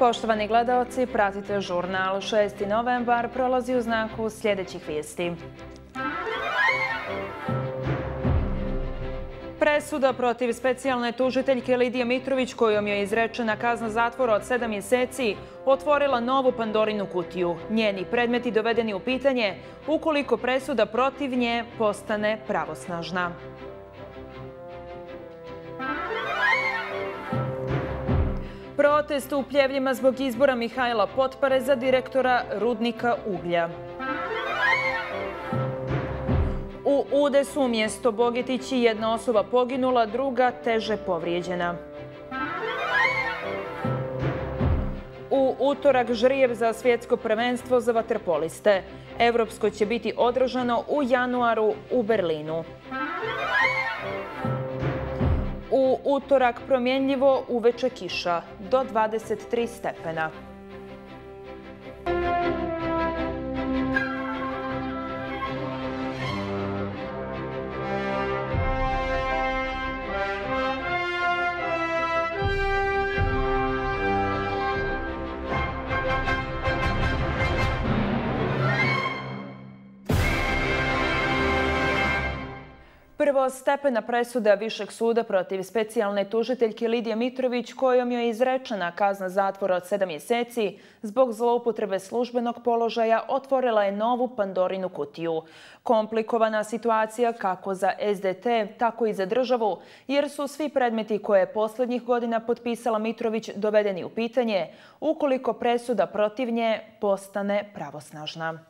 Poštovani gledalci, pratite žurnal 6. novembar, prolazi u znaku sljedećih vijesti. Presuda protiv specijalne tužiteljke Lidije Mitrović, kojom je izrečena kazna zatvora od sedam mjeseci, otvorila novu Pandorinu kutiju. Njeni predmeti dovedeni u pitanje ukoliko presuda protiv nje postane pravosnažna. Protest u pljevljima zbog izbora Mihajla Potpare za direktora Rudnika Uglja. U Udesu mjesto Bogetići jedna osoba poginula, druga teže povrijeđena. U utorak žrijev za svjetsko prvenstvo za vaterpoliste. Evropsko će biti održano u januaru u Berlinu. U utorak promjenljivo uveče kiša do 23 stepena. Prvo stepena presuda Višeg suda protiv specijalne tužiteljke Lidije Mitrović, kojom je izrečena kazna zatvora od sedam mjeseci zbog zloupotrebe službenog položaja, otvorila je novu Pandorinu kutiju. Komplikovana situacija kako za SDT, tako i za državu, jer su svi predmeti koje je posljednjih godina potpisala Mitrović dovedeni u pitanje ukoliko presuda protiv nje postane pravosnažna.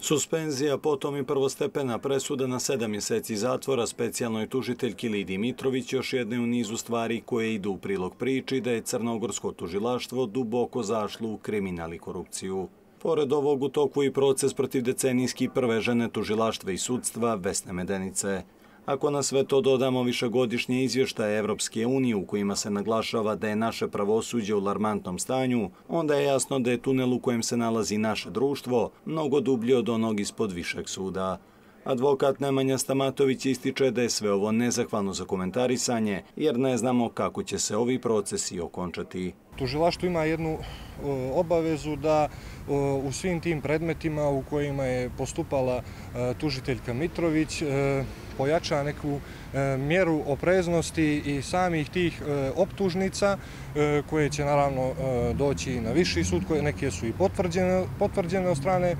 Suspenzija, potom i prvostepena presuda na sedam mjeseci zatvora specijalnoj tužiteljki Lidi Mitrović još jedne u nizu stvari koje idu u prilog priči da je crnogorsko tužilaštvo duboko zašlo u kriminal i korupciju. Pored ovog u toku i proces protiv decenijski prve žene tužilaštva i sudstva Vesne Medenice. Ako na sve to dodamo višegodišnje izvještaje Evropske unije u kojima se naglašava da je naše pravosuđe u larmantnom stanju, onda je jasno da je tunel u kojem se nalazi naše društvo mnogo dublje od onog ispod višeg suda. Advokat Nemanja Stamatović ističe da je sve ovo nezahvalno za komentarisanje, jer ne znamo kako će se ovi procesi okončati. Tužilaštvo ima jednu e, obavezu da e, u svim tim predmetima u kojima je postupala e, tužiteljka Mitrović pojača neku mjeru opreznosti i samih tih optužnica koje će naravno doći na viši sud, koje neke su i potvrđene od strane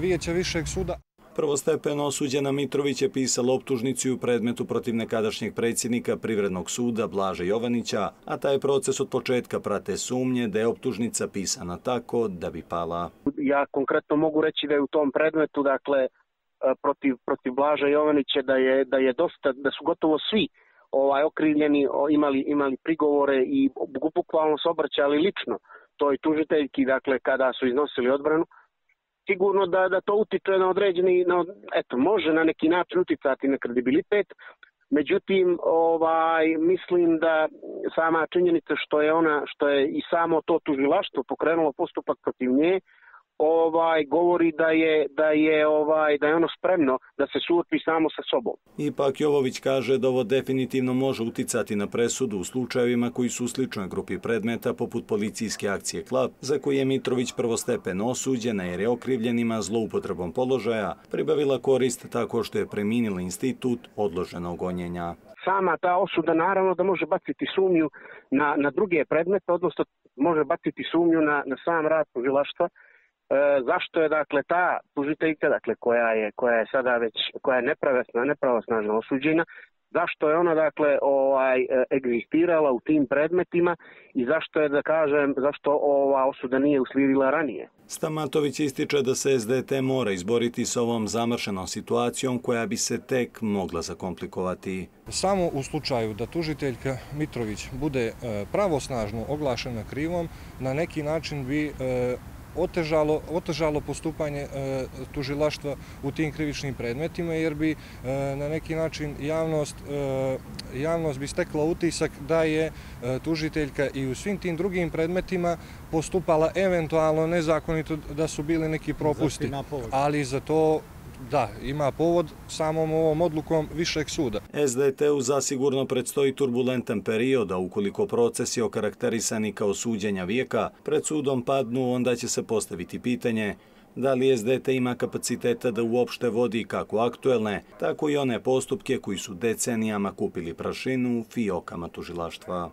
Vijeća višeg suda. Prvostepeno osuđena Mitrović je pisala optužnicu u predmetu protiv nekadašnjeg predsjednika Privrednog suda Blaža Jovanića, a taj proces od početka prate sumnje da je optužnica pisana tako da bi pala. Ja konkretno mogu reći da je u tom predmetu, dakle, E, protiv, protiv Blaža Jovanića, da je, da je dosta, da su gotovo svi ovaj okrivljeni imali imali prigovore i bukvalno se obraćali lično toj tužiteljki dakle kada su iznosili odbranu. Sigurno da, da to utiče na određeni, na, eto, može na neki način uticati na kredibilitet, međutim, ovaj, mislim da sama činjenica što je ona, što je i samo to tužilaštvo pokrenulo postupak protiv nje, ovaj govori da je da je ovaj da je ono spremno da se suoči samo sa sobom. Ipak Jovović kaže da ovo definitivno može uticati na presudu u slučajevima koji su u sličnoj grupi predmeta poput policijske akcije Klap, za koje je Mitrović prvostepeno osuđena jer je okrivljenima zloupotrebom položaja pribavila korist tako što je preminila institut odloženog gonjenja. Sama ta osuda naravno da može baciti sumnju na, na druge predmete, odnosno može baciti sumnju na, na sam rad tužilaštva, zašto je dakle ta tužiteljka dakle koja je koja je sada već koja je nepravesna nepravosnažno osuđena zašto je ona dakle ovaj e, egzistirala u tim predmetima i zašto je da kažem zašto ova osuda nije uslijedila ranije Stamatović ističe da se SDT mora izboriti s ovom zamršenom situacijom koja bi se tek mogla zakomplikovati. Samo u slučaju da tužiteljka Mitrović bude e, pravosnažno oglašena krivom, na neki način bi otežalo, otežalo postupanje e, tužilaštva u tim krivičnim predmetima, jer bi e, na neki način javnost, e, javnost bi stekla utisak da je tužiteljka i u svim tim drugim predmetima postupala eventualno nezakonito da su bili neki propusti. Ali za to da, ima povod samom ovom odlukom višeg suda. SDT-u zasigurno predstoji turbulentan period, a ukoliko procesi okarakterisani kao suđenja vijeka pred sudom padnu, onda će se postaviti pitanje da li SDT ima kapaciteta da uopšte vodi kako aktuelne, tako i one postupke koji su decenijama kupili prašinu u fiokama tužilaštva.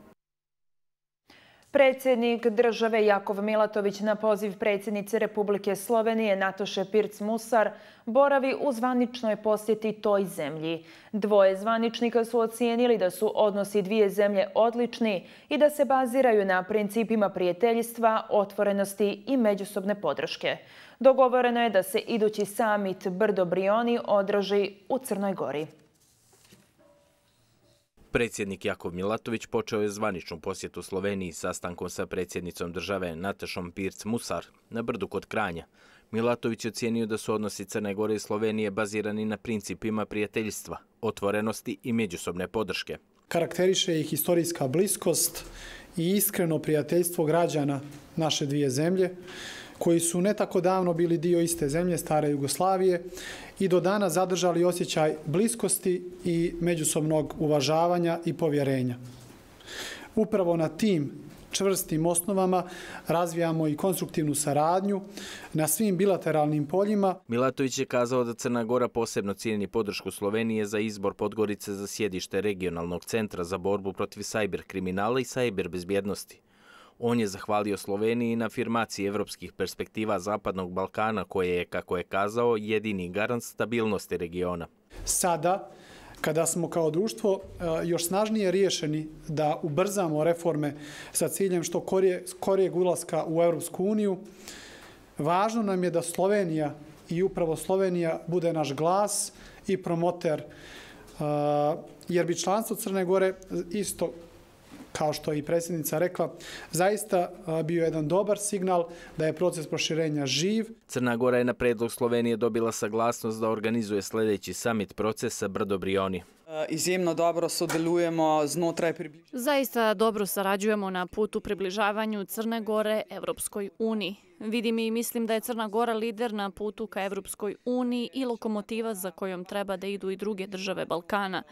Predsjednik države Jakov Milatović na poziv predsjednice Republike Slovenije Natoše Pirc-Musar boravi u zvaničnoj posjeti toj zemlji. Dvoje zvaničnika su ocijenili da su odnosi dvije zemlje odlični i da se baziraju na principima prijateljstva, otvorenosti i međusobne podrške. Dogovoreno je da se idući samit Brdo Brioni održi u Crnoj Gori. Predsjednik Jakov Milatović počeo je zvaničnu posjetu Sloveniji sastankom sa predsjednicom države Natešom Pirc-Musar na brdu kod Kranja. Milatović je ocijenio da su odnosi Crne Gore i Slovenije bazirani na principima prijateljstva, otvorenosti i međusobne podrške. Karakteriše ih istorijska bliskost i iskreno prijateljstvo građana naše dvije zemlje, koji su ne tako davno bili dio iste zemlje, stare Jugoslavije, i do dana zadržali osjećaj bliskosti i međusobnog uvažavanja i povjerenja. Upravo na tim čvrstim osnovama razvijamo i konstruktivnu saradnju na svim bilateralnim poljima. Milatović je kazao da Crna Gora posebno cijeni podršku Slovenije za izbor Podgorice za sjedište regionalnog centra za borbu protiv sajber kriminala i sajber bezbjednosti. On je zahvalio Sloveniji na afirmaciji evropskih perspektiva Zapadnog Balkana, koje je, kako je kazao, jedini garant stabilnosti regiona. Sada, kada smo kao društvo e, još snažnije riješeni da ubrzamo reforme sa ciljem što korijeg ulaska u Evropsku uniju, važno nam je da Slovenija i upravo Slovenija bude naš glas i promoter, e, jer bi članstvo Crne Gore isto kao što je i predsjednica rekla, zaista bio jedan dobar signal da je proces proširenja živ. Crna Gora je na predlog Slovenije dobila saglasnost da organizuje sljedeći summit procesa Brdo Brioni. Eh, izjemno dobro sodelujemo znotraj približavanja. Zaista dobro sarađujemo na putu približavanju Crne Gore Evropskoj uniji. Vidim i mislim da je Crna Gora lider na putu ka Evropskoj uniji i lokomotiva za kojom treba da idu i druge države Balkana.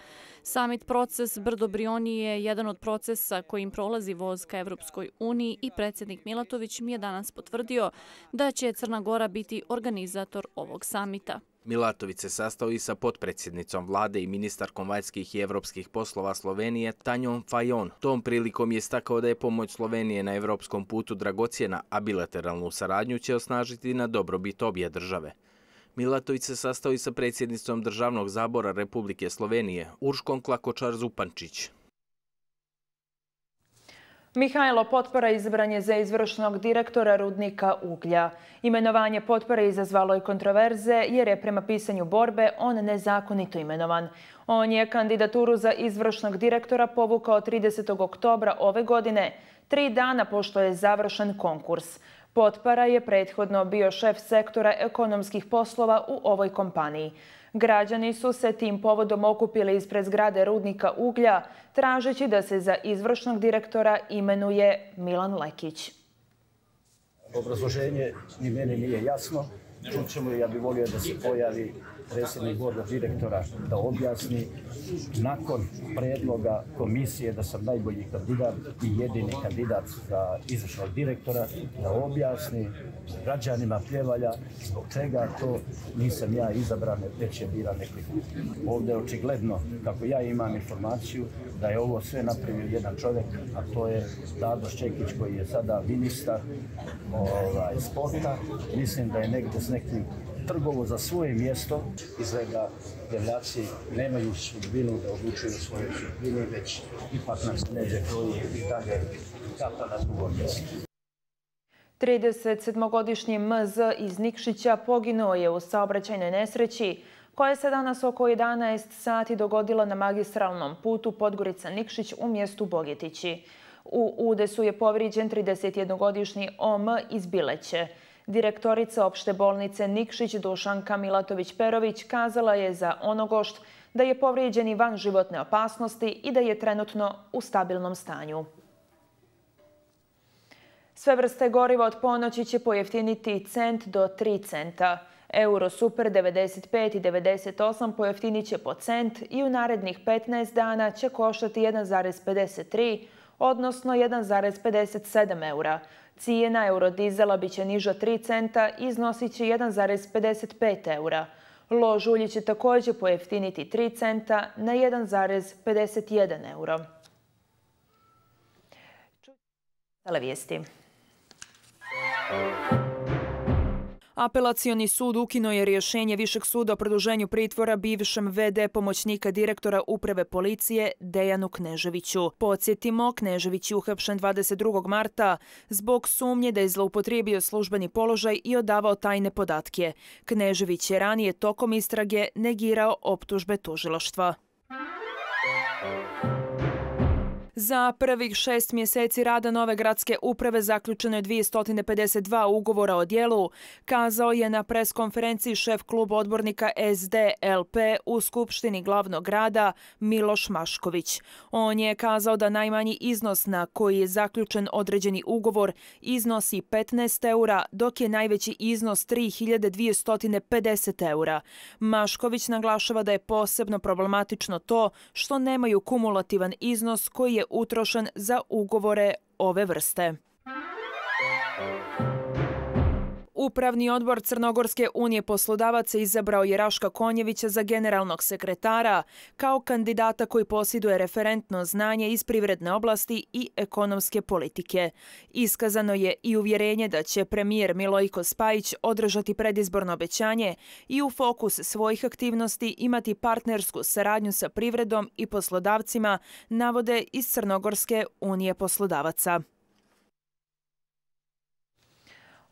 Samit proces Brdo Brioni je jedan od procesa kojim prolazi voz ka Evropskoj uniji i predsjednik Milatović mi je danas potvrdio da će Crna Gora biti organizator ovog samita. Milatović se sastao i sa potpredsjednicom vlade i ministarkom vajskih i evropskih poslova Slovenije Tanjom Fajon. Tom prilikom je stakao da je pomoć Slovenije na evropskom putu dragocijena, a bilateralnu saradnju će osnažiti na dobrobit obje države. Milatović se sastao i sa predsjednicom državnog zabora Republike Slovenije, Urškom Klakočar-Zupančić. Mihajlo Potpora izbran je za izvršnog direktora Rudnika Uglja. Imenovanje Potpora izazvalo je kontroverze jer je prema pisanju borbe on nezakonito imenovan. On je kandidaturu za izvršnog direktora povukao 30. oktobra ove godine, tri dana pošto je završen konkurs. Potpara je prethodno bio šef sektora ekonomskih poslova u ovoj kompaniji. Građani su se tim povodom okupili ispred zgrade Rudnika Uglja, tražeći da se za izvršnog direktora imenuje Milan Lekić. Obrazloženje ni meni nije jasno. Čućemo i ja bih volio da se pojavi predsjednik borda direktora da objasni nakon predloga komisije da sam najbolji kandidat i jedini kandidat za izvršnog direktora da objasni građanima pljevalja zbog čega to nisam ja izabran već je bira neki ovdje je očigledno kako ja imam informaciju da je ovo sve napravio jedan čovjek a to je Dado Ščekić koji je sada ministar ovaj, sporta. Mislim da je negdje s nekim trgovo za svoje mjesto. Izgleda devljaci nemaju sudbinu da odlučuju o svojoj sudbini, već ipak nas neđe koji i dalje kapa na drugom mjestu. 37-godišnji MZ iz Nikšića poginuo je u saobraćajnoj nesreći koja se danas oko 11 sati dogodila na magistralnom putu Podgorica-Nikšić u mjestu Bogetići. U udesu je povriđen 31-godišnji OM iz Bileće. Direktorica opšte bolnice Nikšić Dušanka Milatović-Perović kazala je za onogošt da je povrijeđeni i van životne opasnosti i da je trenutno u stabilnom stanju. Sve vrste goriva od ponoći će pojeftiniti cent do 3 centa. Euro Super 95 i 98 pojeftinit će po cent i u narednih 15 dana će koštati 1,53, odnosno 1,57 eura. Cijena eurodizela biće niža 3 centa i iznosit će 1,55 eura. Lož ulje će također pojeftiniti 3 centa na 1,51 euro. Televijesti. Apelacioni sud ukino je rješenje Višeg suda o produženju pritvora bivšem VD pomoćnika direktora uprave policije Dejanu Kneževiću. Podsjetimo, Knežević je uhapšen 22. marta zbog sumnje da je zloupotrijebio službeni položaj i odavao tajne podatke. Knežević je ranije tokom istrage negirao optužbe tužiloštva. Za prvih šest mjeseci rada nove gradske uprave zaključeno je 252 ugovora o dijelu, kazao je na preskonferenciji šef klub odbornika SDLP u Skupštini glavnog grada Miloš Mašković. On je kazao da najmanji iznos na koji je zaključen određeni ugovor iznosi 15 eura, dok je najveći iznos 3250 eura. Mašković naglašava da je posebno problematično to što nemaju kumulativan iznos koji je utrošen za ugovore ove vrste. Upravni odbor Crnogorske unije poslodavaca izabrao je Raška Konjevića za generalnog sekretara kao kandidata koji posjeduje referentno znanje iz privredne oblasti i ekonomske politike. Iskazano je i uvjerenje da će premijer Milojko Spajić održati predizborno obećanje i u fokus svojih aktivnosti imati partnersku saradnju sa privredom i poslodavcima, navode iz Crnogorske unije poslodavaca.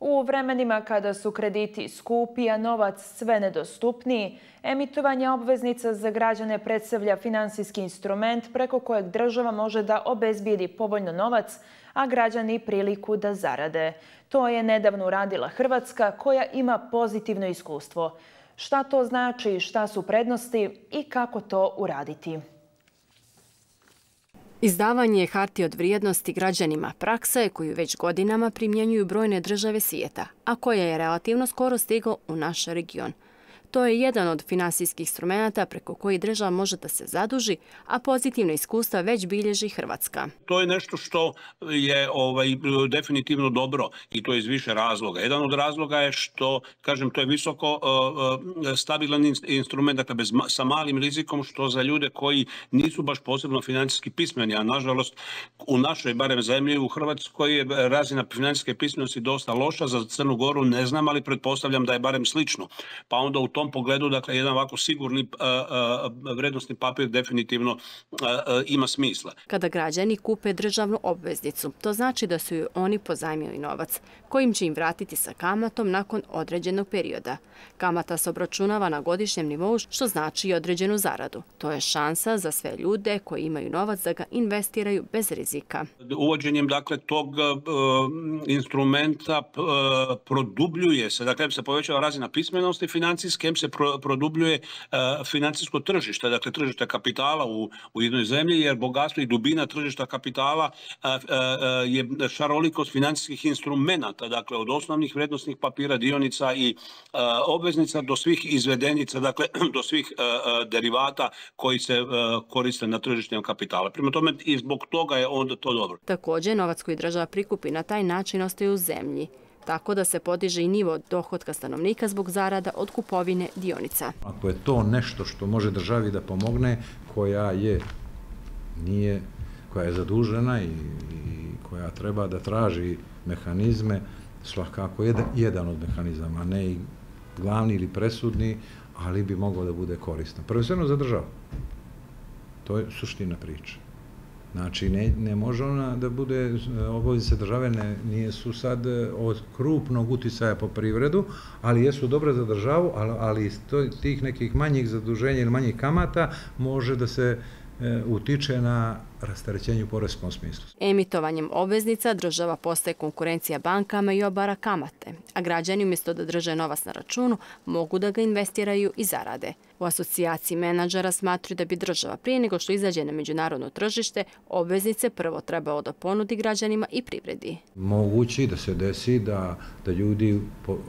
U vremenima kada su krediti skupi, a novac sve nedostupniji, emitovanje obveznica za građane predstavlja finansijski instrument preko kojeg država može da obezbijedi povoljno novac, a građani priliku da zarade. To je nedavno uradila Hrvatska koja ima pozitivno iskustvo. Šta to znači, šta su prednosti i kako to uraditi? Izdavanje harti od vrijednosti građanima praksa je koju već godinama primjenjuju brojne države svijeta, a koja je relativno skoro stigao u naš region – To je jedan od finansijskih instrumenta preko koji država može da se zaduži, a pozitivno iskustva već bilježi Hrvatska. To je nešto što je ovaj definitivno dobro i to je iz više razloga. Jedan od razloga je što, kažem, to je visoko e, e, stabilan instrument, dakle bez, sa malim rizikom, što za ljude koji nisu baš posebno finansijski pismeni, a nažalost u našoj barem zemlji u Hrvatskoj je razina finansijske pismenosti dosta loša, za Crnu Goru ne znam, ali pretpostavljam da je barem slično. Pa onda u tom tom pogledu, dakle, jedan ovako sigurni vrednostni papir definitivno ima smisla. Kada građani kupe državnu obveznicu, to znači da su ju oni pozajmili novac, kojim će im vratiti sa kamatom nakon određenog perioda. Kamata se obračunava na godišnjem nivou, što znači i određenu zaradu. To je šansa za sve ljude koji imaju novac da ga investiraju bez rizika. Uvođenjem, dakle, tog instrumenta produbljuje se, dakle, se povećava razina pismenosti financijske, se produbljuje uh, financijsko tržište, dakle tržište kapitala u, u jednoj zemlji, jer bogatstvo i dubina tržišta kapitala uh, uh, je šarolikost financijskih instrumenta, dakle od osnovnih vrednostnih papira, dionica i obveznica do svih izvedenica, dakle do svih derivata koji se koriste na tržištem kapitala. Prima tome i zbog toga je onda to dobro. Također, novac koji država prikupi na taj način ostaje u zemlji tako da se podiže i nivo dohodka stanovnika zbog zarada od kupovine dionica. Ako je to nešto što može državi da pomogne, koja je nije koja je zadužena i, i koja treba da traži mehanizme, svakako jedan, jedan od mehanizama, ne i glavni ili presudni, ali bi mogao da bude koristan. Prvenstveno za državu. To je suština priče. Znači, ne, ne može ona da bude, obavljice države ne, nije su sad e, od krupnog uticaja po privredu, ali jesu dobre za državu, ali, ali iz tih nekih manjih zaduženja ili manjih kamata može da se utiče na rastarećenju u porezkom smislu. Emitovanjem obveznica država postaje konkurencija bankama i obara kamate, a građani umjesto da drže novac na računu mogu da ga investiraju i zarade. U asocijaciji menadžera smatruju da bi država prije nego što izađe na međunarodno tržište obveznice prvo trebao da ponudi građanima i privredi. Mogući da se desi da, da ljudi po, uh,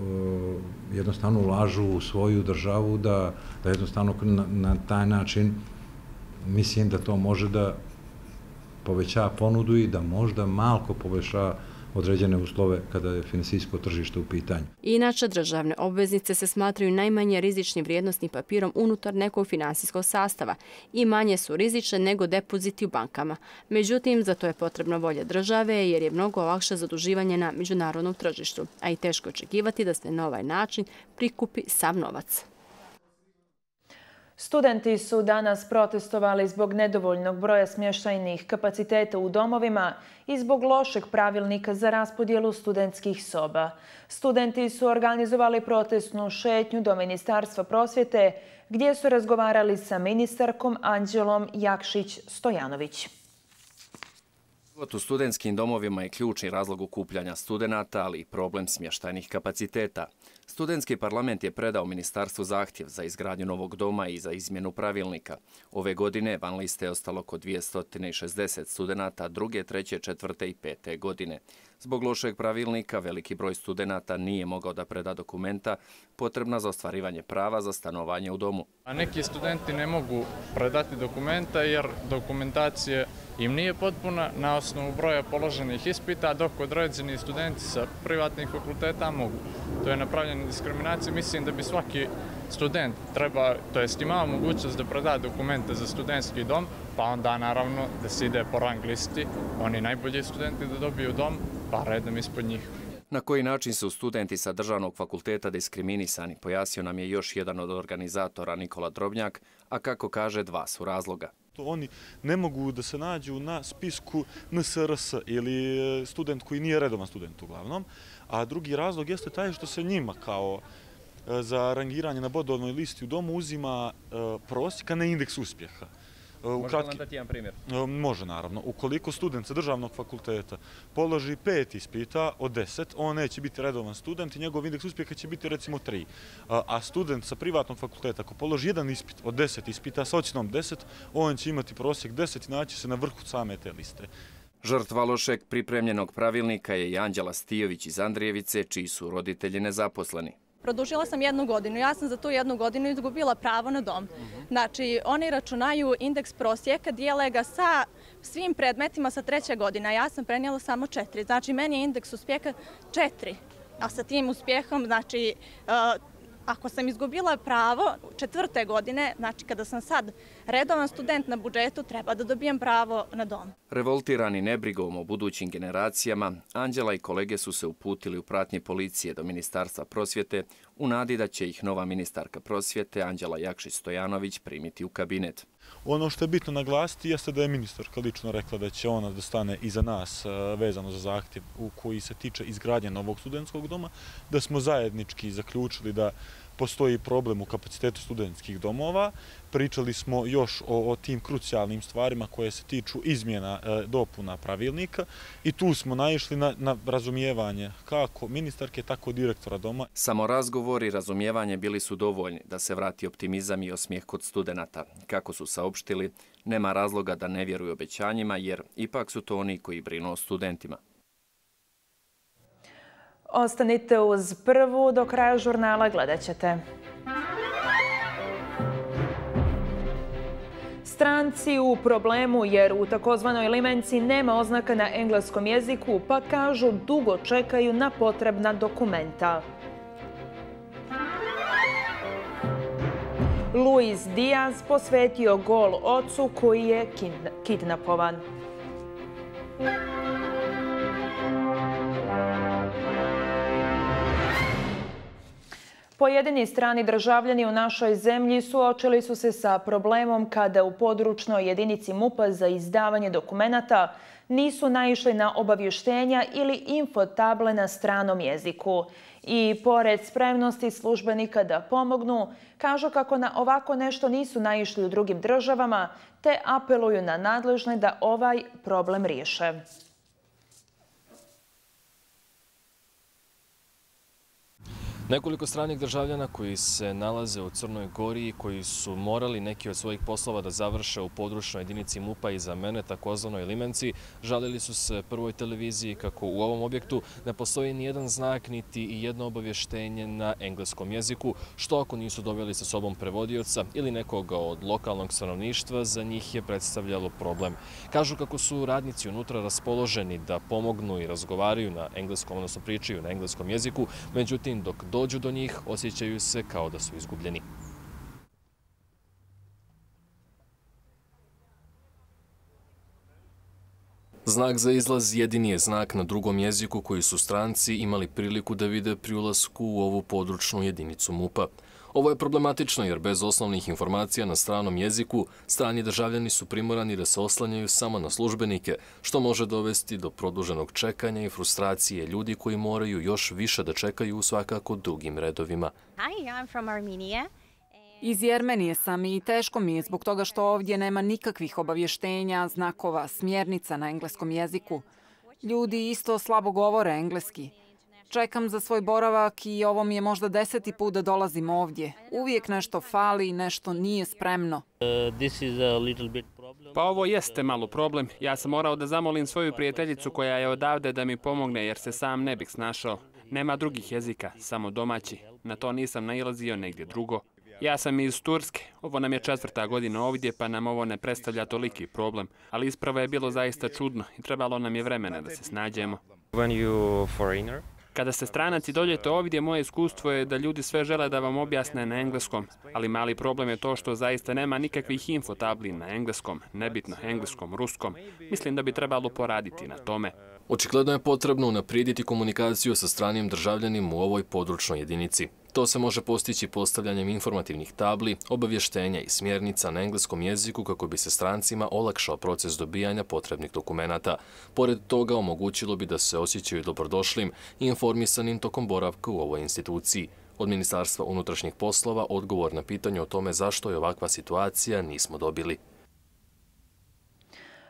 jednostavno ulažu u svoju državu, da, da jednostavno na, na taj način mislim da to može da poveća ponudu i da možda malko poveća određene uslove kada je finansijsko tržište u pitanju. Inače, državne obveznice se smatraju najmanje rizičnim vrijednostnim papirom unutar nekog finansijskog sastava i manje su rizične nego depoziti u bankama. Međutim, za to je potrebna volja države jer je mnogo lakše zaduživanje na međunarodnom tržištu, a i teško očekivati da se na ovaj način prikupi sav novac. Studenti su danas protestovali zbog nedovoljnog broja smještajnih kapaciteta u domovima i zbog lošeg pravilnika za raspodijelu studentskih soba. Studenti su organizovali protestnu šetnju do Ministarstva prosvjete gdje su razgovarali sa ministarkom Anđelom Jakšić-Stojanović. Život u studentskim domovima je ključni razlog ukupljanja studenta, ali i problem smještajnih kapaciteta. Studentski parlament je predao ministarstvu zahtjev za izgradnju novog doma i za izmjenu pravilnika. Ove godine van liste je ostalo oko 260 studenta druge, treće, četvrte i pete godine. Zbog lošeg pravilnika, veliki broj studenta nije mogao da preda dokumenta potrebna za ostvarivanje prava za stanovanje u domu. A neki studenti ne mogu predati dokumenta jer dokumentacije im nije potpuna na osnovu broja položenih ispita, dok određeni studenti sa privatnih fakulteta mogu. To je napravljena diskriminacija. Mislim da bi svaki student treba, to jest imao mogućnost da preda dokumente za studentski dom, pa onda naravno da se ide po rang listi, oni najbolji studenti da dobiju dom, pa redom ispod njih. Na koji način su studenti sa državnog fakulteta diskriminisani, pojasnio nam je još jedan od organizatora Nikola Drobnjak, a kako kaže dva su razloga. Oni ne mogu da se nađu na spisku NSRS ili e, student koji nije redovan student uglavnom, a drugi razlog jeste taj što se njima kao za rangiranje na bodovnoj listi u domu uzima e, prosjek, a ne indeks uspjeha. Možete li nam dati jedan primjer? Može, naravno. Ukoliko student sa državnog fakulteta položi pet ispita od deset, on neće biti redovan student i njegov indeks uspjeha će biti recimo tri. A student sa privatnog fakulteta, ako položi jedan ispit od deset ispita sa ocjenom deset, on će imati prosjek deset i naći se na vrhu same te liste. Žrtva lošeg pripremljenog pravilnika je i Anđela Stijović iz Andrijevice, čiji su roditelji nezaposleni. Produžila sam jednu godinu. Ja sam za tu jednu godinu izgubila pravo na dom. Znači, oni računaju indeks prosjeka, dijele ga sa svim predmetima sa treća godina. Ja sam prenijela samo četiri. Znači, meni je indeks uspjeha četiri. A sa tim uspjehom, znači, ako sam izgubila pravo četvrte godine, znači kada sam sad redovan student na budžetu, treba da dobijem pravo na dom. Revoltirani nebrigom o budućim generacijama, Anđela i kolege su se uputili u pratnje policije do Ministarstva prosvjete u nadi da će ih nova ministarka prosvjete, Anđela Jakšić-Stojanović, primiti u kabinet. Ono što je bitno naglasiti jeste da je ministarka lično rekla da će ona da stane iza nas e, vezano za zahtjev u koji se tiče izgradnje novog studentskog doma, da smo zajednički zaključili da postoji problem u kapacitetu studentskih domova. Pričali smo još o, o tim krucijalnim stvarima koje se tiču izmjena e, dopuna pravilnika i tu smo naišli na, na razumijevanje kako ministarke, tako direktora doma. Samo razgovor i razumijevanje bili su dovoljni da se vrati optimizam i osmijeh kod studenta. Kako su saopštili, nema razloga da ne vjeruju obećanjima jer ipak su to oni koji brinu o studentima. Ostanite uz prvu do kraja žurnala, gledat ćete. Stranci u problemu jer u takozvanoj limenci nema oznaka na engleskom jeziku pa kažu dugo čekaju na potrebna dokumenta. Luis Diaz posvetio gol ocu koji je kidnapovan. Pojedini strani državljani u našoj zemlji suočili su se sa problemom kada u područnoj jedinici MUPA za izdavanje dokumentata nisu naišli na obavještenja ili infotable na stranom jeziku. I pored spremnosti službenika da pomognu, kažu kako na ovako nešto nisu naišli u drugim državama, te apeluju na nadležne da ovaj problem riješe. Nekoliko stranih državljana koji se nalaze u Crnoj Gori i koji su morali neki od svojih poslova da završe u područnoj jedinici MUPA i za mene, takozvanoj Limenci, žalili su se prvoj televiziji kako u ovom objektu ne postoji ni jedan znak niti i jedno obavještenje na engleskom jeziku, što ako nisu doveli sa sobom prevodioca ili nekoga od lokalnog stanovništva, za njih je predstavljalo problem. Kažu kako su radnici unutra raspoloženi da pomognu i razgovaraju na engleskom, odnosno pričaju na engleskom jeziku, međutim, dok dođu do njih, osjećaju se kao da su izgubljeni. Znak za izlaz jedini je znak na drugom jeziku koji su stranci imali priliku da vide pri ulasku u ovu područnu jedinicu MUPA. Ovo je problematično jer bez osnovnih informacija na stranom jeziku strani državljani su primorani da se oslanjaju samo na službenike, što može dovesti do produženog čekanja i frustracije ljudi koji moraju još više da čekaju u svakako drugim redovima. Hi, I'm from Armenia. Iz Jermenije sam i teško mi je zbog toga što ovdje nema nikakvih obavještenja, znakova, smjernica na engleskom jeziku. Ljudi isto slabo govore engleski. Čekam za svoj boravak i ovo mi je možda deseti put da dolazim ovdje. Uvijek nešto fali, nešto nije spremno. Pa ovo jeste malo problem. Ja sam morao da zamolim svoju prijateljicu koja je odavde da mi pomogne jer se sam ne bih snašao. Nema drugih jezika, samo domaći. Na to nisam nailazio negdje drugo. Ja sam iz Turske. Ovo nam je četvrta godina ovdje, pa nam ovo ne predstavlja toliki problem. Ali ispravo je bilo zaista čudno i trebalo nam je vremena da se snađemo. When you foreigner? Kada se stranaci dođete ovdje, moje iskustvo je da ljudi sve žele da vam objasne na engleskom, ali mali problem je to što zaista nema nikakvih infotabli na engleskom, nebitno engleskom, ruskom. Mislim da bi trebalo poraditi na tome. Očigledno je potrebno unaprijediti komunikaciju sa stranim državljanim u ovoj područnoj jedinici. To se može postići postavljanjem informativnih tabli, obavještenja i smjernica na engleskom jeziku kako bi se strancima olakšao proces dobijanja potrebnih dokumentata. Pored toga omogućilo bi da se osjećaju dobrodošlim i informisanim tokom boravka u ovoj instituciji. Od Ministarstva unutrašnjih poslova odgovor na pitanje o tome zašto je ovakva situacija nismo dobili.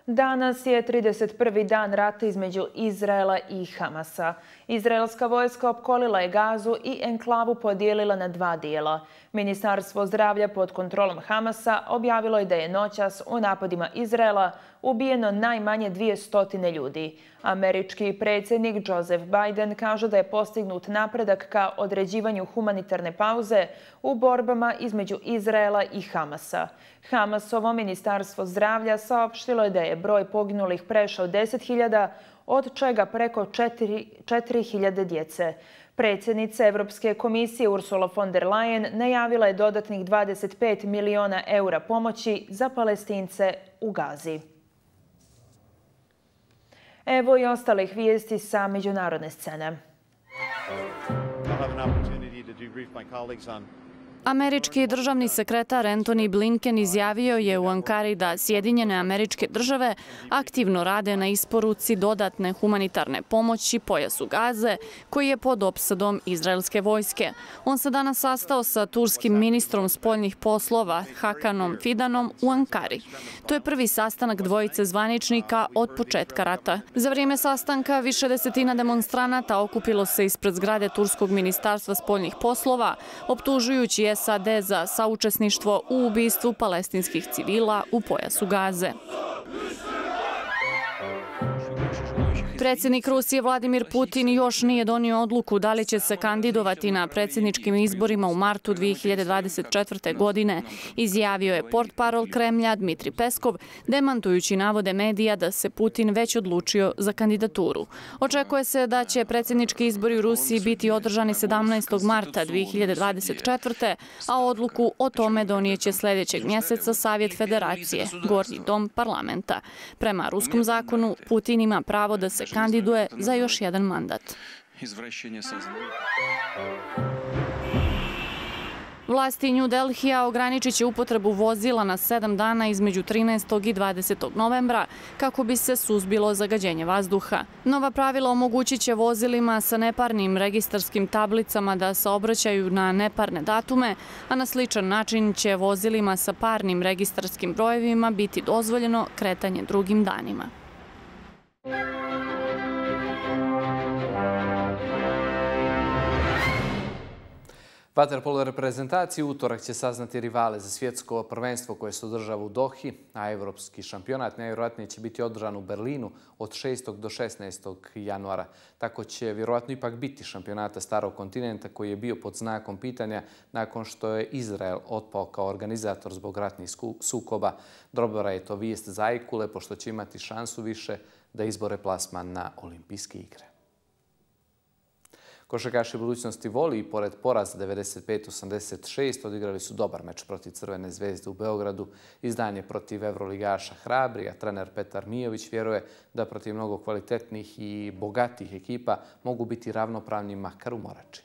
Danas je 31. dan rata između Izraela i Hamasa. Izraelska vojska opkolila je gazu i enklavu podijelila na dva dijela. Ministarstvo zdravlja pod kontrolom Hamasa objavilo je da je noćas u napadima Izraela ubijeno najmanje dvije stotine ljudi. Američki predsjednik Joseph Biden kaže da je postignut napredak ka određivanju humanitarne pauze u borbama između Izraela i Hamasa. Hamasovo ministarstvo zdravlja saopštilo je da je broj poginulih prešao 10.000, od čega preko 4.000 djece. Predsjednica Evropske komisije Ursula von der Leyen najavila je dodatnih 25 miliona eura pomoći za palestince u Gazi. Evo i ostalih vijesti sa međunarodne scene. I'll have an opportunity to debrief my colleagues on Američki državni sekretar Antony Blinken izjavio je u Ankari da Sjedinjene američke države aktivno rade na isporuci dodatne humanitarne pomoći pojasu Gaze, koji je pod opsadom izraelske vojske. On se danas sastao sa turskim ministrom spoljnih poslova Hakanom Fidanom u Ankari. To je prvi sastanak dvojice zvaničnika od početka rata. Za vrijeme sastanka više desetina demonstranata okupilo se ispred zgrade Turskog ministarstva spoljnih poslova, optužujući SAD za saučesništvo u ubistvu palestinskih civila u pojasu Gaze. Predsjednik Rusije Vladimir Putin još nije donio odluku da li će se kandidovati na predsjedničkim izborima u martu 2024. godine. Izjavio je port parol Kremlja Dmitri Peskov, demantujući navode medija da se Putin već odlučio za kandidaturu. Očekuje se da će predsjednički izbori u Rusiji biti održani 17. marta 2024. a odluku o tome donijeće sljedećeg mjeseca Savjet Federacije, Gornji dom parlamenta. Prema ruskom zakonu, Putin ima pravo da se kandiduje za još jedan mandat. Vlasti New Delhija ograničit će upotrebu vozila na sedam dana između 13. i 20. novembra kako bi se suzbilo zagađenje vazduha. Nova pravila omogućit će vozilima sa neparnim registarskim tablicama da se obraćaju na neparne datume, a na sličan način će vozilima sa parnim registarskim brojevima biti dozvoljeno kretanje drugim danima. Vaterpolo reprezentaciji utorak će saznati rivale za svjetsko prvenstvo koje se održava u Dohi, a evropski šampionat najvjerojatnije će biti održan u Berlinu od 6. do 16. januara. Tako će vjerojatno ipak biti šampionata starog kontinenta koji je bio pod znakom pitanja nakon što je Izrael otpao kao organizator zbog ratnih sukoba. Drobora je to vijest za Ikule, pošto će imati šansu više da izbore plasman na olimpijske igre. Košakaši budućnosti voli i pored poraza 95-86 odigrali su dobar meč protiv Crvene zvezde u Beogradu. Izdanje protiv Evroligaša Hrabri, a trener Petar Mijović vjeruje da protiv mnogo kvalitetnih i bogatih ekipa mogu biti ravnopravni makar u Morači.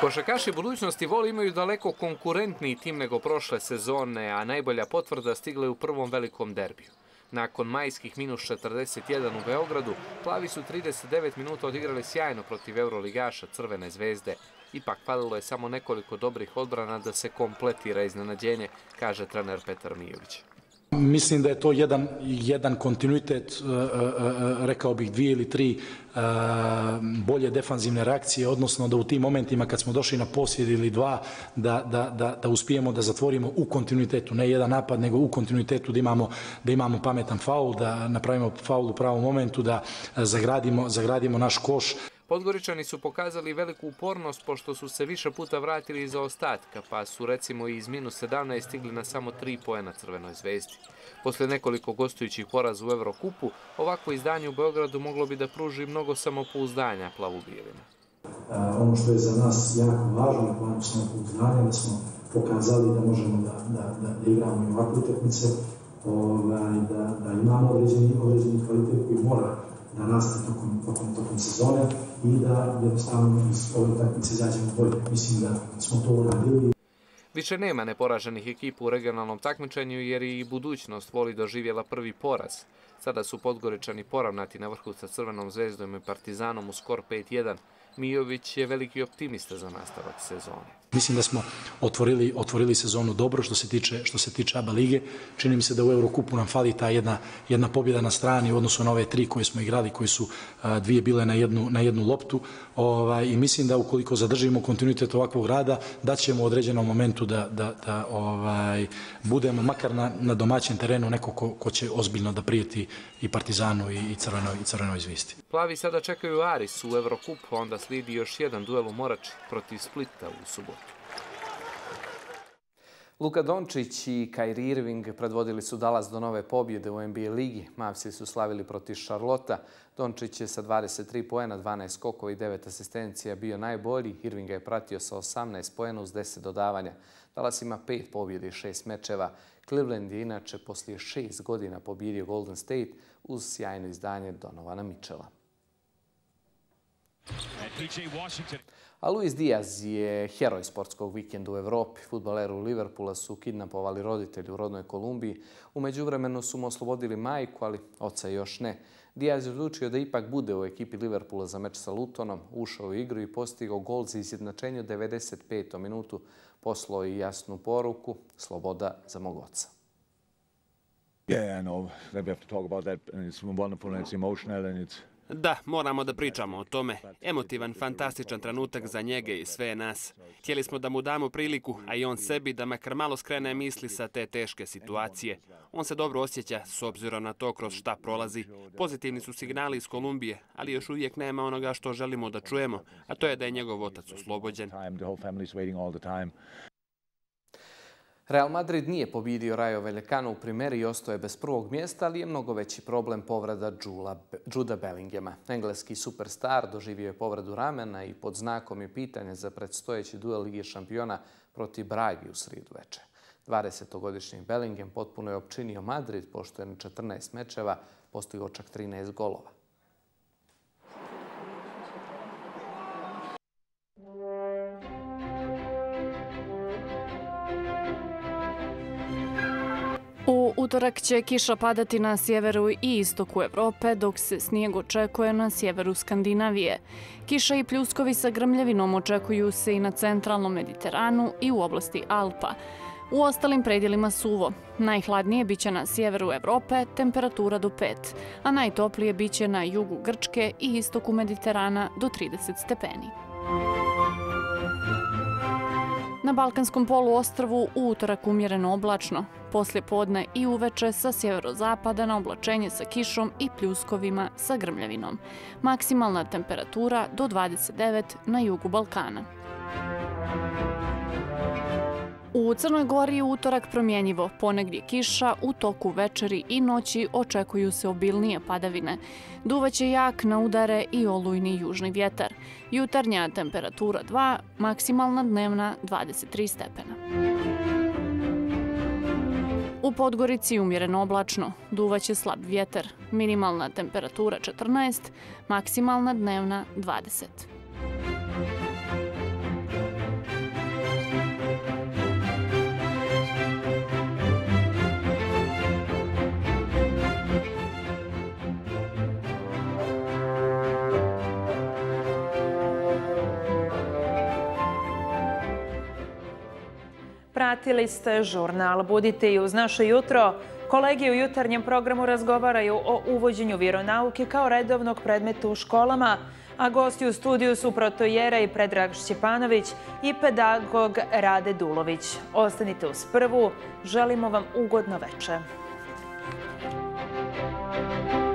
Košakaši budućnosti voli imaju daleko konkurentniji tim nego prošle sezone, a najbolja potvrda stigla je u prvom velikom derbiju. Nakon majskih minus 41 u Beogradu, plavi su 39 minuta odigrali sjajno protiv Euroligaša Crvene zvezde. Ipak falilo je samo nekoliko dobrih odbrana da se kompletira iznenađenje, kaže trener Petar Mijović. Mislim da je to jedan, jedan kontinuitet, e, e, e, rekao bih dvije ili tri bolje defanzivne reakcije, odnosno da u tim momentima kad smo došli na posjed ili dva, da, da, da, da uspijemo da zatvorimo u kontinuitetu, ne jedan napad, nego u kontinuitetu da imamo, da imamo pametan faul, da napravimo faul u pravom momentu, da zagradimo, zagradimo naš koš. Podgoričani su pokazali veliku upornost pošto su se više puta vratili iza ostatka, pa su recimo iz minus 17 stigli na samo 3 pojena Crvenoj zvezdi. Posle nekoliko gostujućih poraza u Evrokupu, ovako izdanje u Beogradu moglo bi da pruži mnogo samopouzdanja plavu-bijelima. Ono što je za nas jako važno na planu samopouzdanja, da smo pokazali da možemo da, da, da, igramo i ovakve utakmice, ovaj, da, da imamo određeni, određeni kvalitet koji mora da nastavi tokom, tokom, tokom sezone i da jednostavno iz ove takmice izađemo bolje. Mislim da smo to uradili. Više nema neporaženih ekipa u regionalnom takmičenju jer i budućnost voli doživjela prvi poraz. Sada su Podgoričani poravnati na vrhu sa Crvenom zvezdom i Partizanom u skor 5-1. Mijović je veliki optimista za nastavak sezone. Mislim da smo otvorili, otvorili sezonu dobro što se tiče, što se tiče ABA lige. Čini mi se da u Eurokupu nam fali ta jedna, jedna pobjeda na strani u odnosu na ove tri koje smo igrali, koji su a, dvije bile na jednu, na jednu loptu. Ovaj, I mislim da ukoliko zadržimo kontinuitet ovakvog rada, da ćemo u određenom momentu da, da, da ovaj, budemo makar na, na domaćem terenu neko ko, ko će ozbiljno da prijeti i Partizanu i, i Crvenoj, i Crvenoj zvisti. Plavi sada čekaju Aris u Evrokupu, onda slidi još jedan duel u Morači protiv Splita u subotu. Luka Dončić i Kyrie Irving predvodili su Dallas do nove pobjede u NBA ligi. Mavsi su slavili proti Šarlota. Dončić je sa 23 poena, 12 skokova i 9 asistencija bio najbolji. Irvinga je pratio sa 18 poena uz 10 dodavanja. Dallas ima 5 pobjede i 6 mečeva. Cleveland je inače poslije 6 godina pobjedio Golden State uz sjajno izdanje Donovana Mitchella. A Luis Diaz je heroj sportskog vikenda u Evropi. Futbaleru Liverpoola su kidnapovali roditelji u rodnoj Kolumbiji. Umeđu vremenu su mu oslobodili majku, ali oca još ne. Diaz je odlučio da ipak bude u ekipi Liverpoola za meč sa Lutonom. Ušao u igru i postigao gol za izjednačenje u 95. minutu. Poslao i jasnu poruku, sloboda za mog oca. Yeah, I know. We have to talk about that. It's wonderful and it's emotional and it's Da, moramo da pričamo o tome. Emotivan, fantastičan trenutak za njega i sve nas. Htjeli smo da mu damo priliku, a i on sebi, da makar malo skrene misli sa te teške situacije. On se dobro osjeća s obzirom na to kroz šta prolazi. Pozitivni su signali iz Kolumbije, ali još uvijek nema onoga što želimo da čujemo, a to je da je njegov otac oslobođen. Real Madrid nije pobidio Rayo Veljekano u primeri i ostoje bez prvog mjesta, ali je mnogo veći problem povreda Juda Bellingema. Engleski superstar doživio je povredu ramena i pod znakom je pitanje za predstojeći duel Lige šampiona proti Bragi u sridu veče. 20-godišnji Bellingham potpuno je opčinio Madrid, pošto je na 14 mečeva postigao čak 13 golova. Utorak će kiša padati na sjeveru i istoku Evrope, dok se snijeg očekuje na sjeveru Skandinavije. Kiša i pljuskovi sa grmljavinom očekuju se i na centralnom Mediteranu i u oblasti Alpa. U ostalim predjelima suvo. Najhladnije biće na sjeveru Evrope, temperatura do 5, a najtoplije biće na jugu Grčke i istoku Mediterana do 30 stepeni. Na Balkanskom polu ostrvu u utorak umjereno oblačno. Poslije podne i uveče sa sjeverozapada na oblačenje sa kišom i pljuskovima sa grmljavinom. Maksimalna temperatura do 29 na jugu Balkana. U Crnoj Gori je utorak promjenjivo, ponegdje kiša, u toku večeri i noći očekuju se obilnije padavine. Duvaće jak na udare i olujni južni vjetar. Jutarnja temperatura 2, maksimalna dnevna 23 stepena. U Podgorici umjereno oblačno, duvaće slab vjetar, minimalna temperatura 14, maksimalna dnevna 20. pratili ste žurnal. Budite i uz naše jutro. Kolegi u jutarnjem programu razgovaraju o uvođenju vironauke kao redovnog predmeta u školama, a gosti u studiju su protojera i Predrag Šćepanović i pedagog Rade Dulović. Ostanite uz prvu. Želimo vam ugodno veče. Thank you.